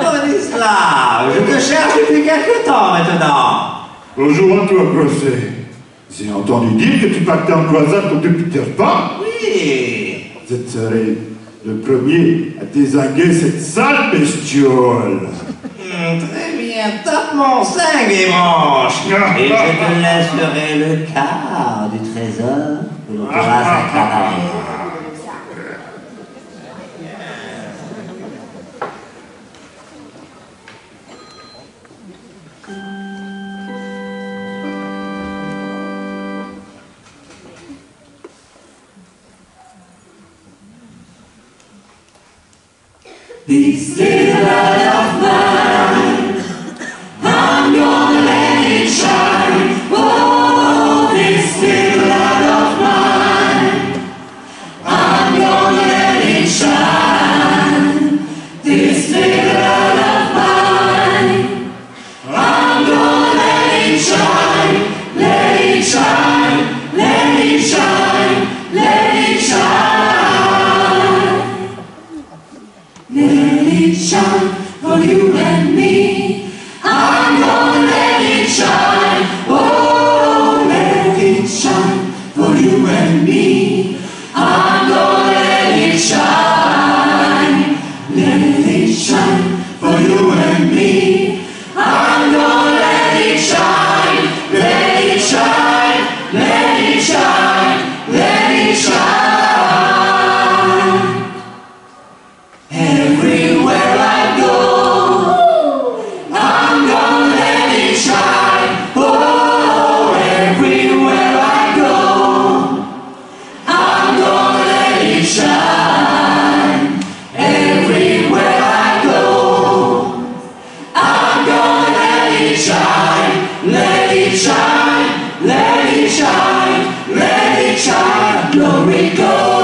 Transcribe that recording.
Bonislav, je te cherche depuis quelque temps maintenant. Bonjour à toi, Grosset. J'ai entendu dire que tu partais en croisade contre Peter Pan. Oui. Vous serais le premier à désinguer cette sale bestiole. Très bien, tape mon cinq et branche. Et je te laisserai le quart du trésor que l'on pourra accaparer. This little light of mine. You. it shine, let it shine, let it shine, let it shine, glory go.